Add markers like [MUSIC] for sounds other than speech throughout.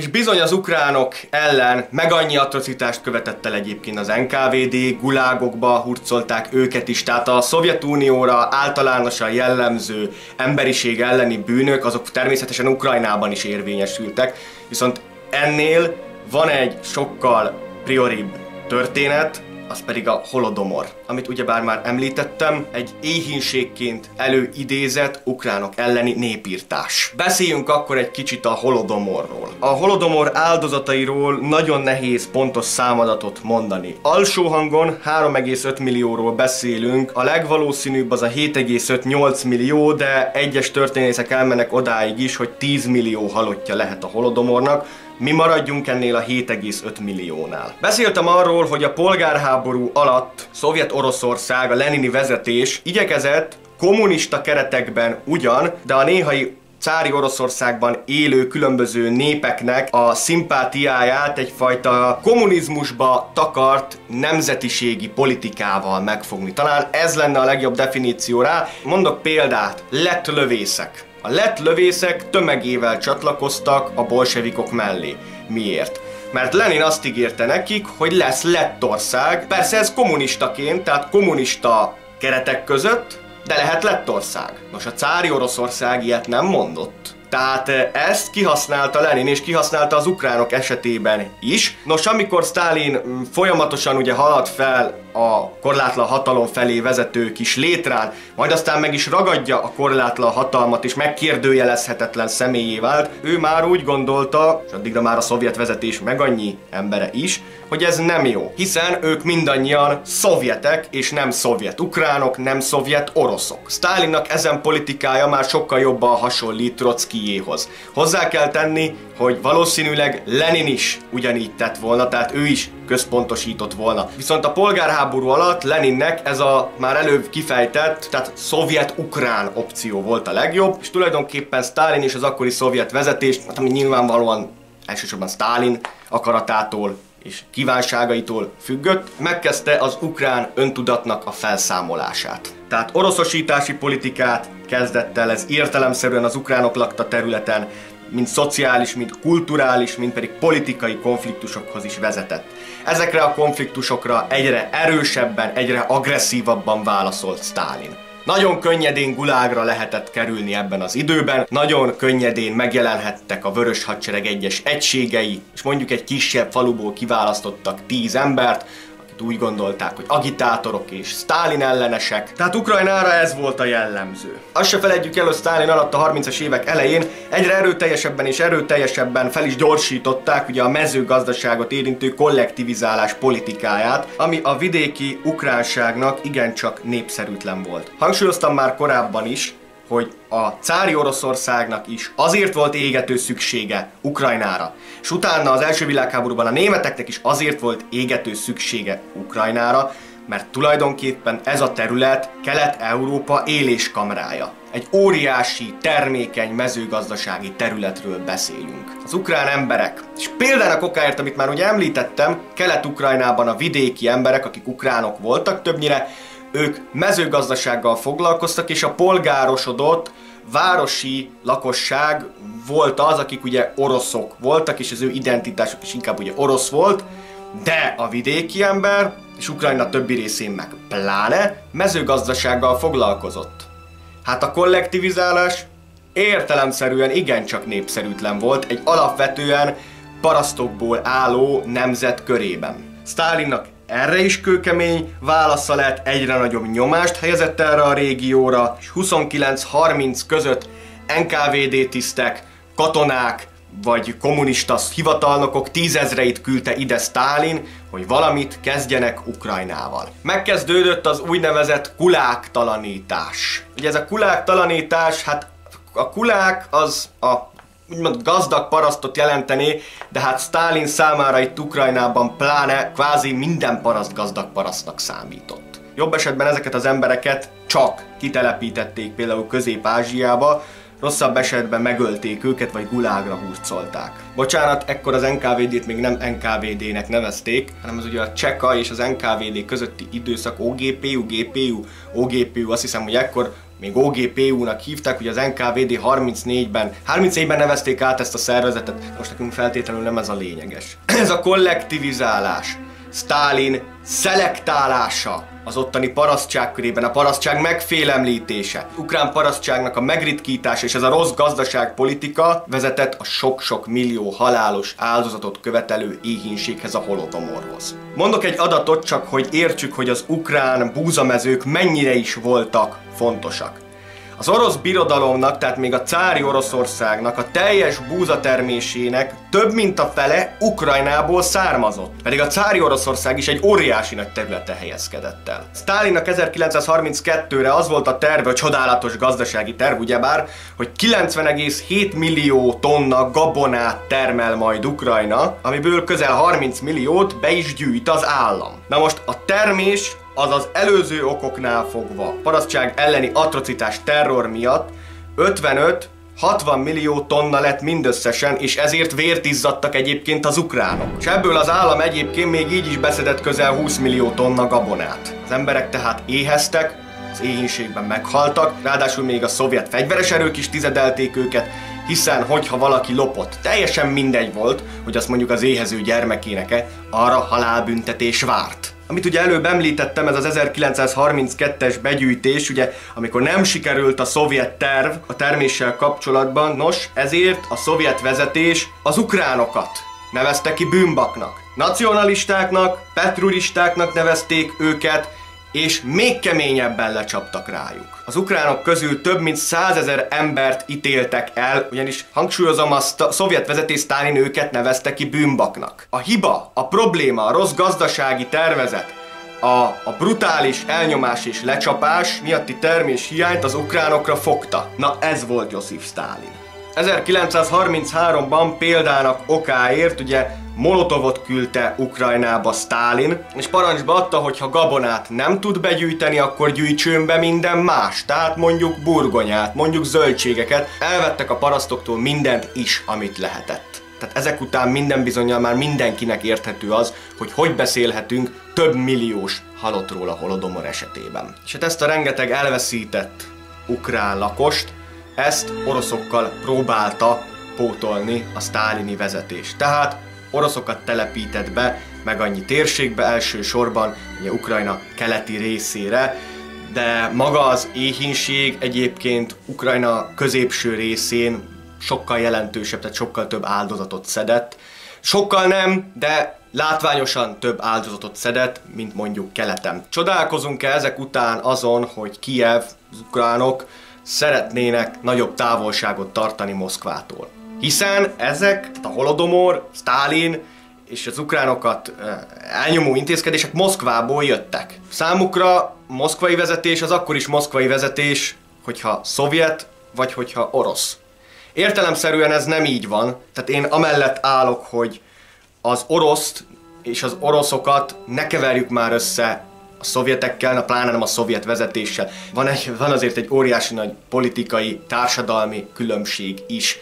És bizony az ukránok ellen meg annyi atrocitást követett el egyébként az NKVD, gulágokba hurcolták őket is, tehát a Szovjetunióra általánosan jellemző emberiség elleni bűnök, azok természetesen Ukrajnában is érvényesültek, viszont ennél van egy sokkal prioribb történet, az pedig a holodomor, amit ugyebár már említettem, egy éhínségként előidézett ukránok elleni népírtás. Beszéljünk akkor egy kicsit a holodomorról. A holodomor áldozatairól nagyon nehéz pontos számadatot mondani. Alsó hangon 3,5 millióról beszélünk, a legvalószínűbb az a 7,5-8 millió, de egyes történészek elmennek odáig is, hogy 10 millió halottja lehet a holodomornak, mi maradjunk ennél a 7,5 milliónál. Beszéltem arról, hogy a polgárháború alatt Szovjet-Oroszország, a lenini vezetés igyekezett kommunista keretekben ugyan, de a néhai cári Oroszországban élő különböző népeknek a szimpátiáját egyfajta kommunizmusba takart nemzetiségi politikával megfogni. Talán ez lenne a legjobb definíció rá. Mondok példát, lett lövészek. A lett lövészek tömegével csatlakoztak a bolsevikok mellé. Miért? Mert Lenin azt ígérte nekik, hogy lesz Lettország, persze ez kommunistaként, tehát kommunista keretek között, de lehet Lettország. Nos, a cári Oroszország ilyet nem mondott. Tehát ezt kihasználta Lenin, és kihasználta az ukránok esetében is. Nos, amikor Stalin mm, folyamatosan ugye haladt fel a korlátlan hatalom felé vezető kis létrán, majd aztán meg is ragadja a korlátlan hatalmat, és megkérdőjelezhetetlen személyé vált, ő már úgy gondolta, és addigra már a szovjet vezetés meg annyi embere is, hogy ez nem jó, hiszen ők mindannyian szovjetek, és nem szovjet ukránok, nem szovjet oroszok. Stalinnak ezen politikája már sokkal jobban hasonlít Trotskyjéhoz. Hozzá kell tenni, hogy valószínűleg Lenin is ugyanígy tett volna, tehát ő is központosított volna. Viszont a polgárháború alatt Leninnek ez a már előbb kifejtett, tehát szovjet-ukrán opció volt a legjobb, és tulajdonképpen Stalin és az akkori szovjet vezetés, hát ami nyilvánvalóan elsősorban Stalin akaratától és kívánságaitól függött, megkezdte az ukrán öntudatnak a felszámolását. Tehát oroszosítási politikát kezdett el, ez értelemszerűen az ukránok lakta területen, mind szociális, mind kulturális, mind pedig politikai konfliktusokhoz is vezetett. Ezekre a konfliktusokra egyre erősebben, egyre agresszívabban válaszolt Stalin. Nagyon könnyedén gulágra lehetett kerülni ebben az időben, nagyon könnyedén megjelenhettek a vörös hadsereg egyes egységei, és mondjuk egy kisebb faluból kiválasztottak tíz embert, úgy gondolták, hogy agitátorok és Stalin ellenesek. Tehát Ukrajnára ez volt a jellemző. Azt se felejtjük el, hogy Stalin alatt a 30-as évek elején egyre erőteljesebben és erőteljesebben fel is gyorsították ugye a mezőgazdaságot érintő kollektivizálás politikáját, ami a vidéki ukránságnak igencsak népszerűtlen volt. Hangsúlyoztam már korábban is, hogy a cári Oroszországnak is azért volt égető szüksége Ukrajnára, és utána az első világháborúban a németeknek is azért volt égető szüksége Ukrajnára, mert tulajdonképpen ez a terület Kelet-Európa éléskamrája. Egy óriási, termékeny mezőgazdasági területről beszélünk. Az ukrán emberek, és például a okáért, amit már ugye említettem, Kelet-Ukrajnában a vidéki emberek, akik ukránok voltak többnyire, ők mezőgazdasággal foglalkoztak, és a polgárosodott városi lakosság volt az, akik ugye oroszok voltak, és az ő identitásuk is inkább ugye orosz volt, de a vidéki ember, és Ukrajna többi részén meg pláne, mezőgazdasággal foglalkozott. Hát a kollektivizálás értelemszerűen igencsak népszerűtlen volt egy alapvetően parasztokból álló nemzet körében. Stalinnak erre is kőkemény válasza lett, egyre nagyobb nyomást helyezett erre a régióra, és 29-30 között NKVD tisztek, katonák, vagy kommunista hivatalnokok tízezreit küldte ide Stálin, hogy valamit kezdjenek Ukrajnával. Megkezdődött az úgynevezett kuláktalanítás. Ugye ez a kuláktalanítás, hát a kulák az a úgymond gazdag parasztot jelenteni, de hát Stalin számára itt Ukrajnában pláne kvázi minden paraszt gazdag parasztnak számított. Jobb esetben ezeket az embereket csak kitelepítették például Közép-Ázsiába, rosszabb esetben megölték őket, vagy gulágra hurcolták. Bocsánat, ekkor az NKVD-t még nem NKVD-nek nevezték, hanem az ugye a Cseka és az NKVD közötti időszak OGPU, GPU, OGPU, azt hiszem, hogy ekkor még OGPU-nak hívták, hogy az NKVD 34-ben, 34-ben nevezték át ezt a szervezetet, most nekünk feltétlenül nem ez a lényeges. [CLEARS THROAT] Ez a kollektivizálás, Stalin szelektálása az ottani parasztság körében, a parasztság megfélemlítése, ukrán parasztságnak a megritkítása és ez a rossz gazdaságpolitika vezetett a sok-sok millió halálos áldozatot követelő éhínséghez, a holodomorhoz. Mondok egy adatot csak, hogy értsük, hogy az ukrán búzamezők mennyire is voltak fontosak. Az orosz birodalomnak, tehát még a cári Oroszországnak a teljes búzatermésének több mint a fele Ukrajnából származott. Pedig a cári Oroszország is egy óriási nagy területe helyezkedett el. Stalinnak 1932-re az volt a terve, hogy csodálatos gazdasági terv, ugyebár, hogy 90,7 millió tonna gabonát termel majd Ukrajna, amiből közel 30 milliót be is gyűjt az állam. Na most a termés az az előző okoknál fogva, parasztság elleni atrocitás terror miatt 55 60 millió tonna lett mindösszesen, és ezért vért izzadtak egyébként az ukránok. És ebből az állam egyébként még így is beszedett közel 20 millió tonna gabonát. Az emberek tehát éheztek, az éhínségben meghaltak, ráadásul még a szovjet fegyveres erők is tizedelték őket, hiszen hogyha valaki lopott, teljesen mindegy volt, hogy azt mondjuk az éhező gyermekéneke, arra halálbüntetés várt. Amit ugye előbb említettem, ez az 1932-es begyűjtés, ugye amikor nem sikerült a szovjet terv a terméssel kapcsolatban, nos, ezért a szovjet vezetés az ukránokat nevezte ki bűnbaknak. Nacionalistáknak, petrulistáknak nevezték őket, és még keményebben lecsaptak rájuk. Az ukránok közül több mint százezer embert ítéltek el, ugyanis hangsúlyozom, a szovjet vezetés Sztálin őket nevezte ki bűnbaknak. A hiba, a probléma, a rossz gazdasági tervezet, a, a brutális elnyomás és lecsapás miatti termés hiányt az ukránokra fogta. Na ez volt Josif Stalin. 1933-ban példának okáért ugye Molotovot küldte Ukrajnába Stálin, és parancsba adta, hogy ha gabonát nem tud begyűjteni, akkor gyűjtsön be minden más, tehát mondjuk burgonyát, mondjuk zöldségeket. Elvettek a parasztoktól mindent is, amit lehetett. Tehát ezek után minden bizonyal már mindenkinek érthető az, hogy hogy beszélhetünk több milliós halottról a holodomor esetében. És hát ezt a rengeteg elveszített ukrán lakost, ezt oroszokkal próbálta pótolni a sztálini vezetés. Tehát oroszokat telepített be, meg annyi térségbe, elsősorban ugye Ukrajna keleti részére, de maga az éhínség egyébként Ukrajna középső részén sokkal jelentősebb, tehát sokkal több áldozatot szedett. Sokkal nem, de látványosan több áldozatot szedett, mint mondjuk keleten. Csodálkozunk-e ezek után azon, hogy Kiev, az ukránok szeretnének nagyobb távolságot tartani Moszkvától? Hiszen ezek, a Holodomor, Stalin és az ukránokat elnyomó intézkedések Moszkvából jöttek. Számukra moszkvai vezetés az akkor is moszkvai vezetés, hogyha szovjet, vagy hogyha orosz. Értelemszerűen ez nem így van, tehát én amellett állok, hogy az oroszt és az oroszokat ne keverjük már össze a szovjetekkel, na pláne nem a szovjet vezetéssel. Van, egy, van azért egy óriási nagy politikai, társadalmi különbség is.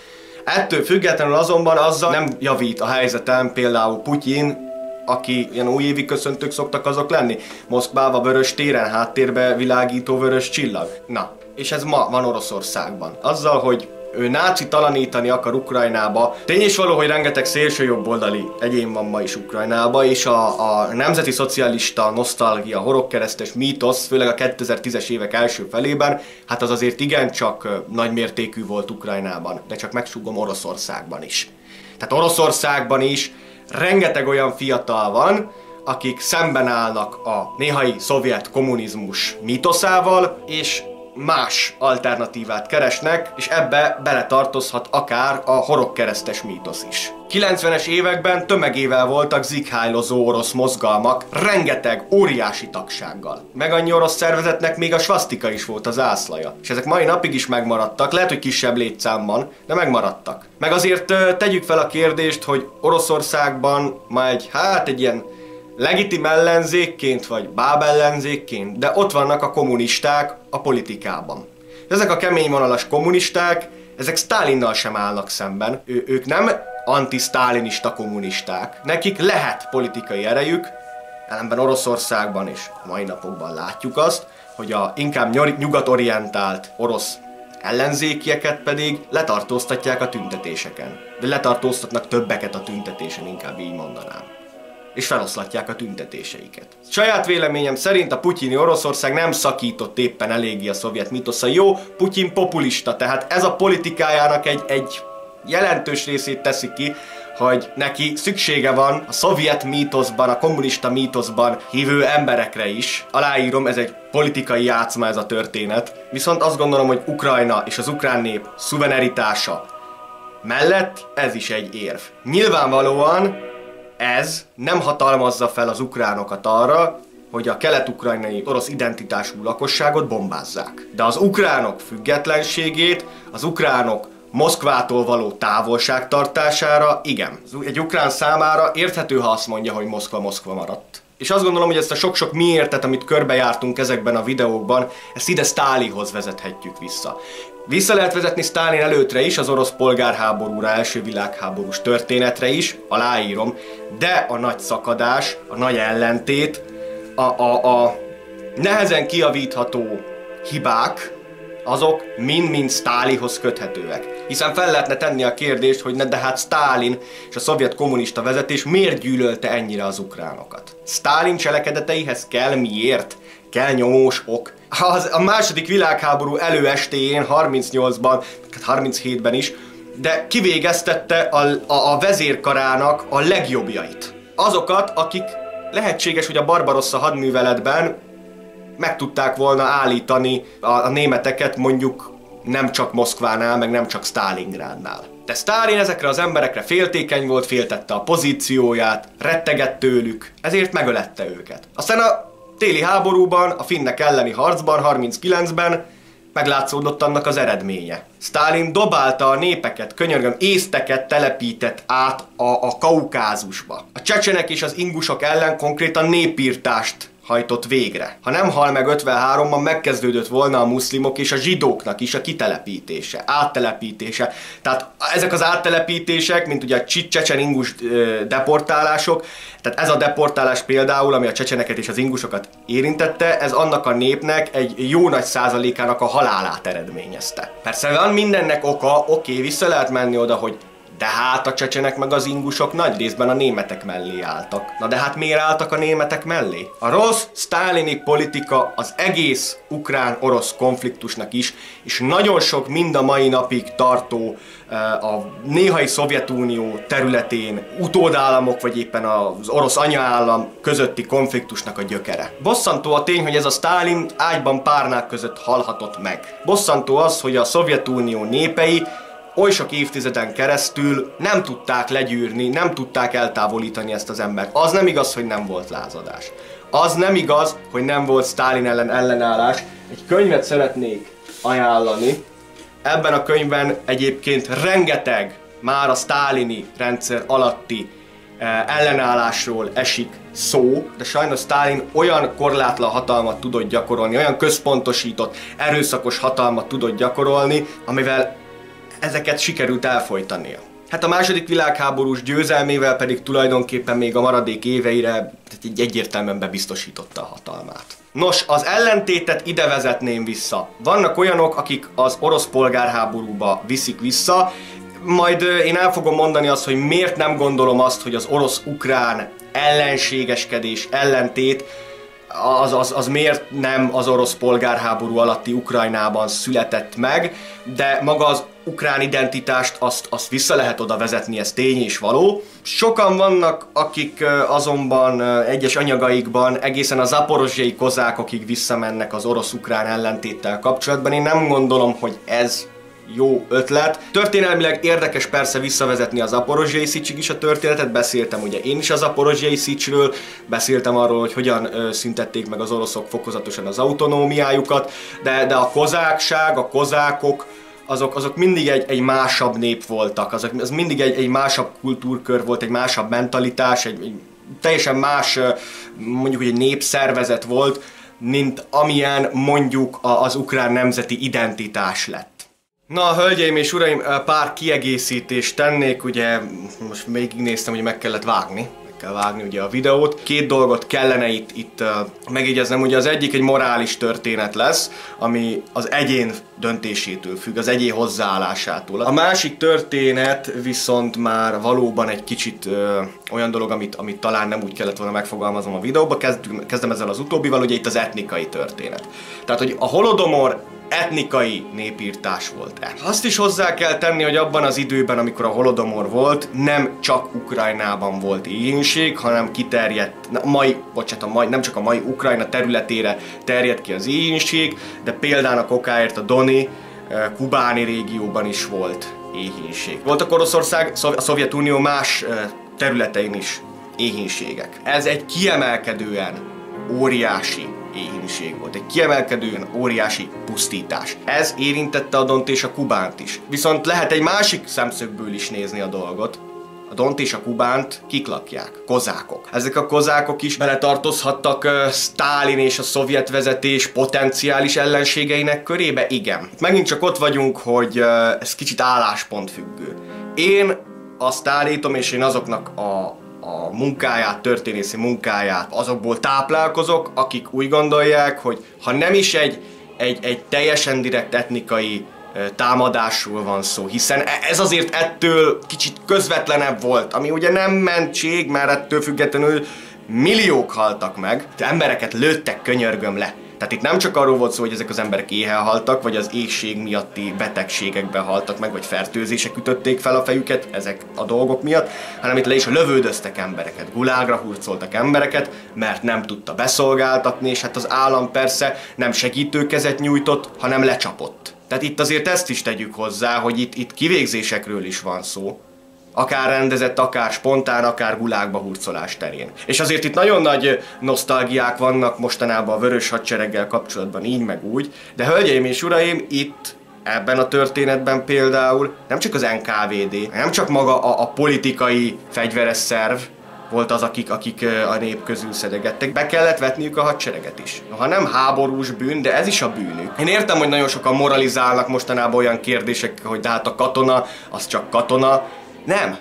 Ettől függetlenül azonban azzal nem javít a helyzetem például Putyin, aki ilyen újévi köszöntők szoktak azok lenni. Moszkvába vörös téren, háttérbe világító vörös csillag. Na, és ez ma van Oroszországban. Azzal, hogy ő náci talanítani akar Ukrajnába. Tény is való, hogy rengeteg szélső jobboldali egyén van ma is Ukrajnába, és a, a nemzeti szocialista nosztalgia, horogkeresztes mítosz, főleg a 2010-es évek első felében, hát az azért igencsak nagymértékű volt Ukrajnában, de csak megsúgom Oroszországban is. Tehát Oroszországban is rengeteg olyan fiatal van, akik szemben állnak a néhai szovjet kommunizmus mítoszával, és más alternatívát keresnek, és ebbe beletartozhat akár a horogkeresztes mítosz is. 90-es években tömegével voltak zikhálozó orosz mozgalmak, rengeteg óriási tagsággal. Meg annyi orosz szervezetnek még a svasztika is volt az ászlaja. És ezek mai napig is megmaradtak, lehet, hogy kisebb létszámban, de megmaradtak. Meg azért tegyük fel a kérdést, hogy Oroszországban ma egy, hát egy ilyen legitim ellenzékként, vagy báb ellenzékként, de ott vannak a kommunisták a politikában. Ezek a kemény vonalas kommunisták, ezek Stalinnal sem állnak szemben. Ő, ők nem anti-sztálinista kommunisták. Nekik lehet politikai erejük, ellenben Oroszországban és mai napokban látjuk azt, hogy a inkább nyugatorientált orosz ellenzékieket pedig letartóztatják a tüntetéseken. De letartóztatnak többeket a tüntetésen, inkább így mondanám. És feloszlatják a tüntetéseiket. Saját véleményem szerint a putyini Oroszország nem szakított éppen eléggé a szovjet mitosza. Jó, Putyin populista, tehát ez a politikájának egy, egy jelentős részét teszi ki, hogy neki szüksége van a szovjet mítoszban, a kommunista mítoszban hívő emberekre is. Aláírom, ez egy politikai játszma ez a történet. Viszont azt gondolom, hogy Ukrajna és az ukrán nép szuveneritása mellett ez is egy érv. Nyilvánvalóan ez nem hatalmazza fel az ukránokat arra, hogy a kelet-ukrajnai orosz identitású lakosságot bombázzák. De az ukránok függetlenségét, az ukránok Moszkvától való távolságtartására, igen. Egy ukrán számára érthető, ha azt mondja, hogy Moszkva Moszkva maradt. És azt gondolom, hogy ezt a sok-sok miértet, amit körbejártunk ezekben a videókban, ezt ide Stálihoz vezethetjük vissza. Vissza lehet vezetni Stálin előtre is, az orosz polgárháborúra, első világháborús történetre is, aláírom, de a nagy szakadás, a nagy ellentét, a, a, a nehezen kiavítható hibák, azok mind-mind Stálihoz köthetőek. Hiszen fel lehetne tenni a kérdést, hogy ne, de hát Stálin és a szovjet kommunista vezetés miért gyűlölte ennyire az ukránokat? Stálin cselekedeteihez kell miért? Kell nyomós ok. Az, a második világháború előestéjén, 38-ban, 37-ben is, de kivégeztette a, a, a vezérkarának a legjobbjait. Azokat, akik lehetséges, hogy a Barbarossa hadműveletben meg tudták volna állítani a, a németeket mondjuk nem csak Moszkvánál, meg nem csak Stalingrádnál. De Stalin ezekre az emberekre féltékeny volt, féltette a pozícióját, rettegett tőlük, ezért megölette őket. Aztán a téli háborúban, a finnek elleni harcban, 39-ben meglátszódott annak az eredménye. Stalin dobálta a népeket, könyörgöm, észteket telepített át a, a Kaukázusba. A csecsenek és az ingusok ellen konkrétan népírtást hajtott végre. Ha nem hal meg 53-ban, megkezdődött volna a muszlimok és a zsidóknak is a kitelepítése, áttelepítése. Tehát ezek az áttelepítések, mint ugye a csecsen ingus deportálások, tehát ez a deportálás például, ami a csecseneket és az ingusokat érintette, ez annak a népnek egy jó nagy százalékának a halálát eredményezte. Persze van mindennek oka, oké, vissza lehet menni oda, hogy de hát a csecsenek meg az ingusok nagy részben a németek mellé álltak. Na de hát miért álltak a németek mellé? A rossz sztálini politika az egész ukrán-orosz konfliktusnak is, és nagyon sok mind a mai napig tartó eh, a néhai Szovjetunió területén utódállamok, vagy éppen az orosz anyaállam közötti konfliktusnak a gyökere. Bosszantó a tény, hogy ez a Stálin ágyban párnák között halhatott meg. Bosszantó az, hogy a Szovjetunió népei oly sok évtizeden keresztül nem tudták legyűrni, nem tudták eltávolítani ezt az embert. Az nem igaz, hogy nem volt lázadás. Az nem igaz, hogy nem volt Stalin ellen ellenállás. Egy könyvet szeretnék ajánlani. Ebben a könyvben egyébként rengeteg már a sztálini rendszer alatti eh, ellenállásról esik szó, de sajnos Stalin olyan korlátlan hatalmat tudott gyakorolni, olyan központosított, erőszakos hatalmat tudott gyakorolni, amivel ezeket sikerült elfolytania. Hát a második világháborús győzelmével pedig tulajdonképpen még a maradék éveire tehát így egyértelműen bebiztosította a hatalmát. Nos, az ellentétet ide vezetném vissza. Vannak olyanok, akik az orosz polgárháborúba viszik vissza, majd én el fogom mondani azt, hogy miért nem gondolom azt, hogy az orosz-ukrán ellenségeskedés, ellentét az, az, az miért nem az orosz polgárháború alatti Ukrajnában született meg, de maga az ukrán identitást azt, azt vissza lehet oda vezetni, ez tény és való. Sokan vannak, akik azonban egyes anyagaikban egészen a zaporozsiai kozákokig visszamennek az orosz-ukrán ellentéttel kapcsolatban. Én nem gondolom, hogy ez jó ötlet. Történelmileg érdekes persze visszavezetni az aporozsiai szicsig is a történetet, beszéltem ugye én is az aporozsiai szicsről, beszéltem arról, hogy hogyan ö, szüntették meg az oroszok fokozatosan az autonómiájukat, de, de a kozákság, a kozákok, azok, azok mindig egy, egy másabb nép voltak, azok, az mindig egy, egy másabb kultúrkör volt, egy másabb mentalitás, egy, egy teljesen más, mondjuk egy népszervezet volt, mint amilyen mondjuk az ukrán nemzeti identitás lett. Na, hölgyeim és uraim, pár kiegészítést tennék, ugye most néztem, hogy meg kellett vágni, kell vágni ugye a videót. Két dolgot kellene itt, itt uh, megjegyeznem, ugye az egyik egy morális történet lesz, ami az egyén döntésétől függ, az egyén hozzáállásától. A másik történet viszont már valóban egy kicsit uh, olyan dolog, amit, amit talán nem úgy kellett volna megfogalmazom a videóba, kezdem, kezdem ezzel az utóbbival, ugye itt az etnikai történet. Tehát, hogy a holodomor etnikai népírtás volt-e. Azt is hozzá kell tenni, hogy abban az időben, amikor a holodomor volt, nem csak Ukrajnában volt éhínség, hanem kiterjedt, a mai, bocsánat, a mai, nem csak a mai Ukrajna területére terjedt ki az éhínség, de például okáért a Doni, eh, Kubáni régióban is volt éhínség. Voltak Oroszország, a Szovjetunió más eh, területein is éhínségek. Ez egy kiemelkedően óriási éhínség volt. Egy kiemelkedően óriási pusztítás. Ez érintette a Dont és a Kubánt is. Viszont lehet egy másik szemszögből is nézni a dolgot. A Dont és a Kubánt kik lakják? Kozákok. Ezek a kozákok is beletartozhattak uh, Stálin és a szovjet vezetés potenciális ellenségeinek körébe? Igen. Megint csak ott vagyunk, hogy uh, ez kicsit álláspont függő. Én azt állítom, és én azoknak a a munkáját, történészi munkáját, azokból táplálkozok, akik úgy gondolják, hogy ha nem is egy, egy, egy teljesen direkt etnikai támadásról van szó, hiszen e, ez azért ettől kicsit közvetlenebb volt, ami ugye nem mentség, mert ettől függetlenül milliók haltak meg, embereket lőttek könyörgöm le. Tehát itt nem csak arról volt szó, hogy ezek az emberek éhen haltak, vagy az éjség miatti betegségekben haltak meg, vagy fertőzések ütötték fel a fejüket ezek a dolgok miatt, hanem itt le is lövődöztek embereket, gulágra hurcoltak embereket, mert nem tudta beszolgáltatni, és hát az állam persze nem segítőkezet nyújtott, hanem lecsapott. Tehát itt azért ezt is tegyük hozzá, hogy itt, itt kivégzésekről is van szó, akár rendezett, akár spontán, akár gulákba hurcolás terén. És azért itt nagyon nagy nosztalgiák vannak mostanában a vörös hadsereggel kapcsolatban, így meg úgy, de hölgyeim és uraim, itt ebben a történetben például nem csak az NKVD, nem csak maga a, a politikai fegyveres szerv, volt az, akik, akik a nép közül szedegettek. Be kellett vetniük a hadsereget is. Ha nem háborús bűn, de ez is a bűnük. Én értem, hogy nagyon sokan moralizálnak mostanában olyan kérdések, hogy de hát a katona, az csak katona. Nem,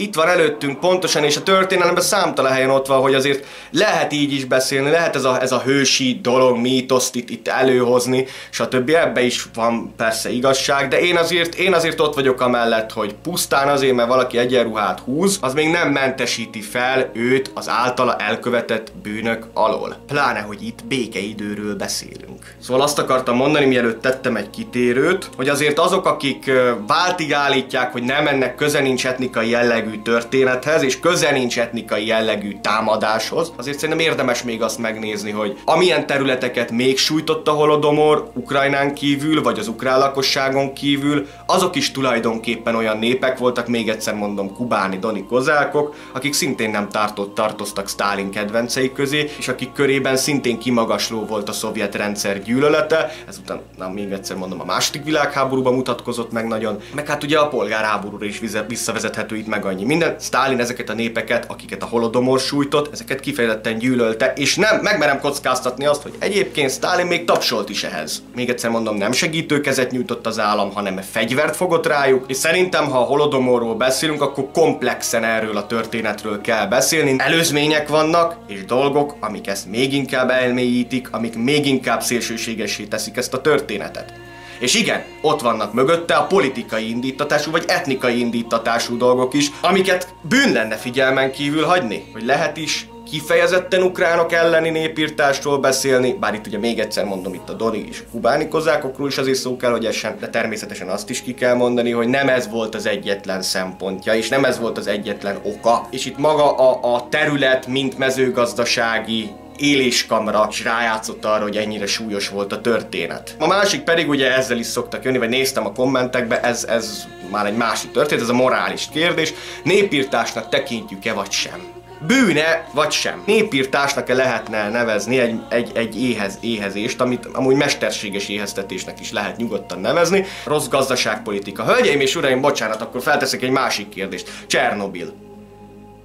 itt van előttünk pontosan, és a történelemben számtala helyen ott van, hogy azért lehet így is beszélni, lehet ez a, ez a hősi dolog, mítoszt itt, itt előhozni, stb. Ebbe is van persze igazság, de én azért, én azért ott vagyok amellett, hogy pusztán azért, mert valaki egyenruhát húz, az még nem mentesíti fel őt az általa elkövetett bűnök alól. Pláne, hogy itt békeidőről beszélünk. Szóval azt akartam mondani, mielőtt tettem egy kitérőt, hogy azért azok, akik váltig állítják, hogy nem ennek köze nincs etnikai jellegű jellegű történethez, és köze nincs etnikai jellegű támadáshoz, azért szerintem érdemes még azt megnézni, hogy amilyen területeket még sújtott a holodomor, Ukrajnán kívül, vagy az ukrán lakosságon kívül, azok is tulajdonképpen olyan népek voltak, még egyszer mondom, kubáni doni kozákok, akik szintén nem tartott, tartoztak Stálin kedvencei közé, és akik körében szintén kimagasló volt a szovjet rendszer gyűlölete, ezután, na, még egyszer mondom, a második világháborúban mutatkozott meg nagyon, meg hát ugye a polgárháborúra is visszavezethető itt meg annyi minden. Stalin ezeket a népeket, akiket a holodomor sújtott, ezeket kifejezetten gyűlölte, és nem, megmerem kockáztatni azt, hogy egyébként Stalin még tapsolt is ehhez. Még egyszer mondom, nem segítőkezet nyújtott az állam, hanem fegyvert fogott rájuk, és szerintem, ha a holodomorról beszélünk, akkor komplexen erről a történetről kell beszélni. Előzmények vannak, és dolgok, amik ezt még inkább elmélyítik, amik még inkább szélsőségesé teszik ezt a történetet. És igen, ott vannak mögötte a politikai indítatású vagy etnikai indítatású dolgok is, amiket bűn lenne figyelmen kívül hagyni, hogy lehet is kifejezetten ukránok elleni népírtásról beszélni, bár itt ugye még egyszer mondom, itt a Doni és a kubáni kozákokról is azért szó kell, hogy essen, de természetesen azt is ki kell mondani, hogy nem ez volt az egyetlen szempontja, és nem ez volt az egyetlen oka, és itt maga a, a terület, mint mezőgazdasági éléskamra is rájátszott arra, hogy ennyire súlyos volt a történet. A másik pedig ugye ezzel is szoktak jönni, vagy néztem a kommentekbe, ez, ez már egy másik történet, ez a morális kérdés. Népírtásnak tekintjük-e vagy sem? bűne vagy sem. Népírtásnak-e lehetne nevezni egy, egy, egy éhez, éhezést, amit amúgy mesterséges éheztetésnek is lehet nyugodtan nevezni. Rossz gazdaságpolitika. Hölgyeim és uraim, bocsánat, akkor felteszek egy másik kérdést. Csernobil.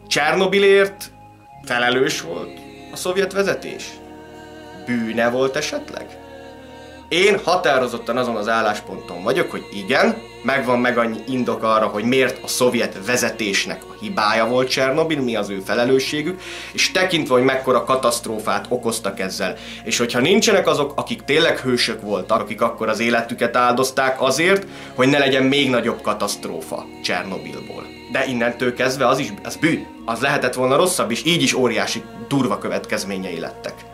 Csernobilért felelős volt a szovjet vezetés? Bűne volt esetleg? Én határozottan azon az állásponton vagyok, hogy igen, megvan meg annyi indok arra, hogy miért a szovjet vezetésnek a hibája volt Csernobil, mi az ő felelősségük, és tekintve, hogy mekkora katasztrófát okoztak ezzel, és hogyha nincsenek azok, akik tényleg hősök voltak, akik akkor az életüket áldozták azért, hogy ne legyen még nagyobb katasztrófa Csernobilból. De innentől kezdve az is, az bűn. Az lehetett volna rosszabb, és így is óriási durva következményei lettek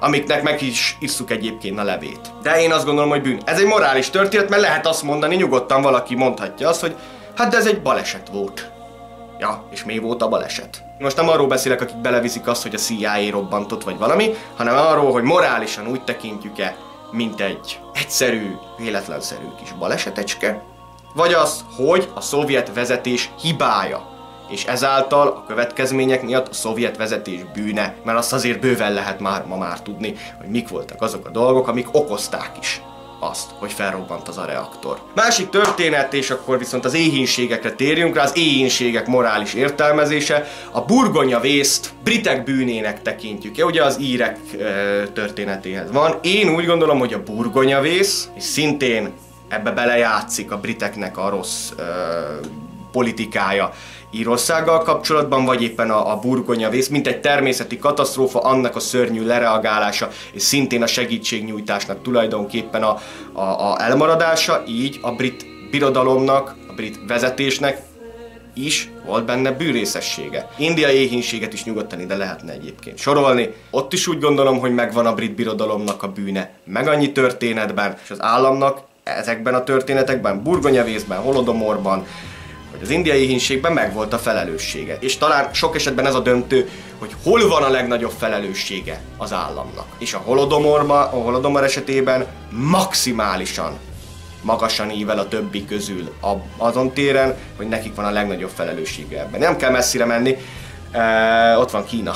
amiknek meg is isszuk egyébként a levét. De én azt gondolom, hogy bűn. Ez egy morális történet, mert lehet azt mondani, nyugodtan valaki mondhatja azt, hogy hát de ez egy baleset volt. Ja, és mi volt a baleset? Most nem arról beszélek, akik beleviszik azt, hogy a CIA robbantott vagy valami, hanem arról, hogy morálisan úgy tekintjük-e, mint egy egyszerű, véletlenszerű kis balesetecske, vagy az, hogy a szovjet vezetés hibája és ezáltal a következmények miatt a szovjet vezetés bűne, mert azt azért bőven lehet már ma már tudni, hogy mik voltak azok a dolgok, amik okozták is azt, hogy felrobbant az a reaktor. Másik történet, és akkor viszont az éhínségekre térjünk rá, az éhínségek morális értelmezése. A burgonya vészt britek bűnének tekintjük, ugye az írek e, történetéhez van. Én úgy gondolom, hogy a burgonya vész, és szintén ebbe belejátszik a briteknek a rossz e, politikája, Írországgal kapcsolatban, vagy éppen a, a burgonya vész, mint egy természeti katasztrófa, annak a szörnyű lereagálása, és szintén a segítségnyújtásnak tulajdonképpen a, a, a elmaradása, így a brit birodalomnak, a brit vezetésnek is volt benne bűrészessége. India éhínséget is nyugodtan ide lehetne egyébként sorolni. Ott is úgy gondolom, hogy megvan a brit birodalomnak a bűne, meg annyi történetben, és az államnak ezekben a történetekben, burgonyavészben, holodomorban, hogy az indiai éhínségben megvolt a felelőssége. És talán sok esetben ez a döntő, hogy hol van a legnagyobb felelőssége az államnak. És a holodomorma, a holodomor esetében maximálisan magasan ível a többi közül azon téren, hogy nekik van a legnagyobb felelőssége ebben. Nem kell messzire menni, e, ott van Kína.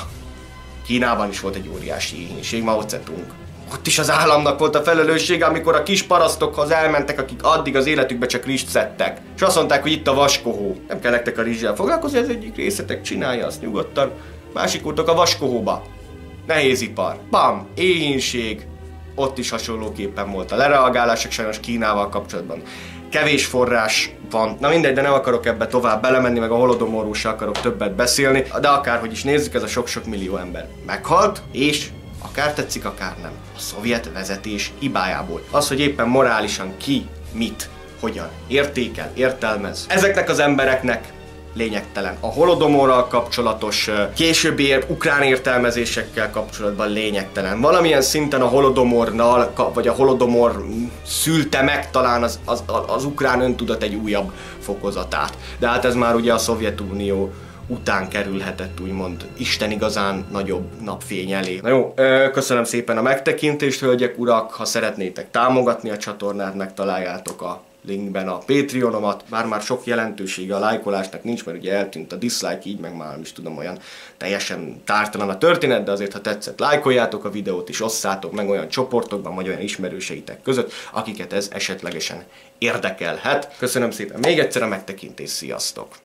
Kínában is volt egy óriási éhínség, Mao Zedong ott is az államnak volt a felelőssége, amikor a kis parasztokhoz elmentek, akik addig az életükbe csak rizst szedtek. És azt mondták, hogy itt a vaskohó. Nem kell nektek a rizssel foglalkozni, ez egyik részletek csinálja azt nyugodtan. Másik útok a vaskohóba. Nehéz ipar. Bam! Éhínség. Ott is hasonlóképpen volt a lereagálások sajnos Kínával kapcsolatban. Kevés forrás van. Na mindegy, de nem akarok ebbe tovább belemenni, meg a holodomorról akarok többet beszélni. De akárhogy is nézzük, ez a sok-sok millió ember meghalt, és akár tetszik, akár nem. A szovjet vezetés hibájából. Az, hogy éppen morálisan ki, mit, hogyan értékel, értelmez. Ezeknek az embereknek lényegtelen. A holodomorral kapcsolatos későbbi ukrán értelmezésekkel kapcsolatban lényegtelen. Valamilyen szinten a holodomornal, vagy a holodomor szülte meg talán az, az, az ukrán öntudat egy újabb fokozatát. De hát ez már ugye a Szovjetunió után kerülhetett úgymond Isten igazán nagyobb napfény elé. Na jó, köszönöm szépen a megtekintést, hölgyek, urak, ha szeretnétek támogatni a csatornát, megtaláljátok a linkben a Patreonomat, bár már sok jelentősége a lájkolásnak nincs, mert ugye eltűnt a dislike, így meg már is tudom olyan teljesen tártalan a történet, de azért ha tetszett, lájkoljátok a videót és osszátok meg olyan csoportokban, vagy olyan ismerőseitek között, akiket ez esetlegesen érdekelhet. Köszönöm szépen még egyszer a megtekintést, sziasztok!